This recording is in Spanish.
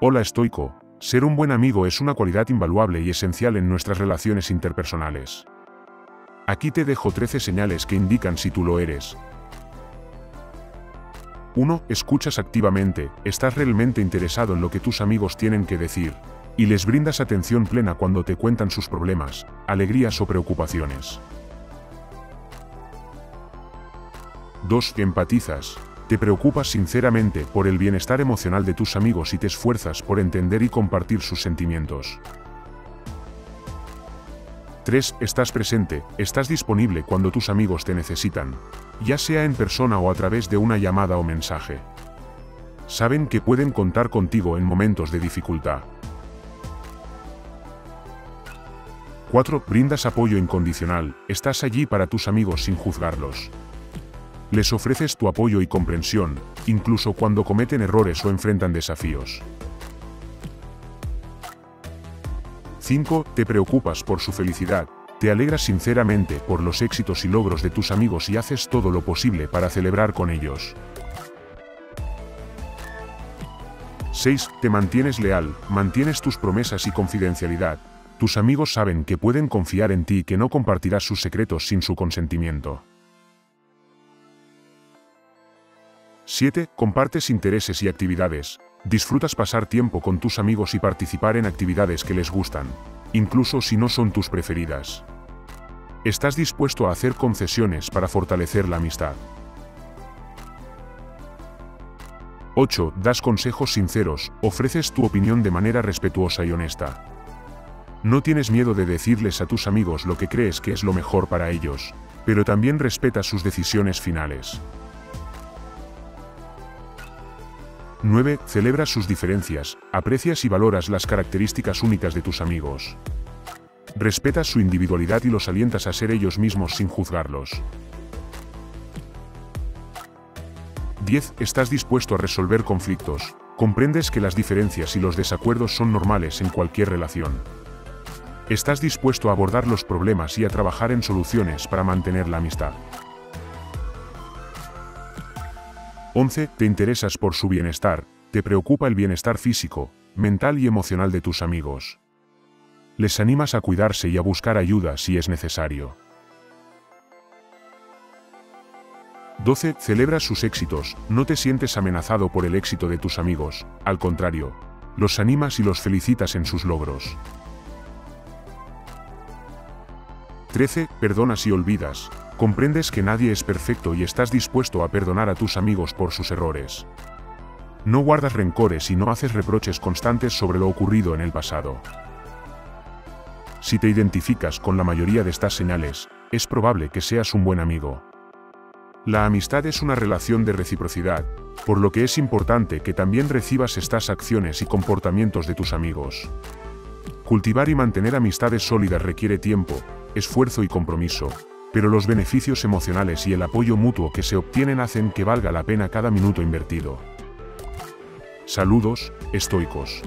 Hola estoico, ser un buen amigo es una cualidad invaluable y esencial en nuestras relaciones interpersonales. Aquí te dejo 13 señales que indican si tú lo eres. 1. Escuchas activamente, estás realmente interesado en lo que tus amigos tienen que decir, y les brindas atención plena cuando te cuentan sus problemas, alegrías o preocupaciones. 2. Empatizas, te preocupas sinceramente por el bienestar emocional de tus amigos y te esfuerzas por entender y compartir sus sentimientos. 3. Estás presente, estás disponible cuando tus amigos te necesitan, ya sea en persona o a través de una llamada o mensaje. Saben que pueden contar contigo en momentos de dificultad. 4. Brindas apoyo incondicional, estás allí para tus amigos sin juzgarlos. Les ofreces tu apoyo y comprensión, incluso cuando cometen errores o enfrentan desafíos. 5. Te preocupas por su felicidad, te alegras sinceramente por los éxitos y logros de tus amigos y haces todo lo posible para celebrar con ellos. 6. Te mantienes leal, mantienes tus promesas y confidencialidad. Tus amigos saben que pueden confiar en ti y que no compartirás sus secretos sin su consentimiento. 7. Compartes intereses y actividades. Disfrutas pasar tiempo con tus amigos y participar en actividades que les gustan, incluso si no son tus preferidas. Estás dispuesto a hacer concesiones para fortalecer la amistad. 8. Das consejos sinceros, ofreces tu opinión de manera respetuosa y honesta. No tienes miedo de decirles a tus amigos lo que crees que es lo mejor para ellos, pero también respetas sus decisiones finales. 9. Celebras sus diferencias, aprecias y valoras las características únicas de tus amigos. Respetas su individualidad y los alientas a ser ellos mismos sin juzgarlos. 10. Estás dispuesto a resolver conflictos. Comprendes que las diferencias y los desacuerdos son normales en cualquier relación. Estás dispuesto a abordar los problemas y a trabajar en soluciones para mantener la amistad. 11. Te interesas por su bienestar, te preocupa el bienestar físico, mental y emocional de tus amigos. Les animas a cuidarse y a buscar ayuda si es necesario. 12. Celebras sus éxitos, no te sientes amenazado por el éxito de tus amigos, al contrario, los animas y los felicitas en sus logros. 13. Perdonas y olvidas, Comprendes que nadie es perfecto y estás dispuesto a perdonar a tus amigos por sus errores. No guardas rencores y no haces reproches constantes sobre lo ocurrido en el pasado. Si te identificas con la mayoría de estas señales, es probable que seas un buen amigo. La amistad es una relación de reciprocidad, por lo que es importante que también recibas estas acciones y comportamientos de tus amigos. Cultivar y mantener amistades sólidas requiere tiempo, esfuerzo y compromiso, pero los beneficios emocionales y el apoyo mutuo que se obtienen hacen que valga la pena cada minuto invertido. Saludos, estoicos.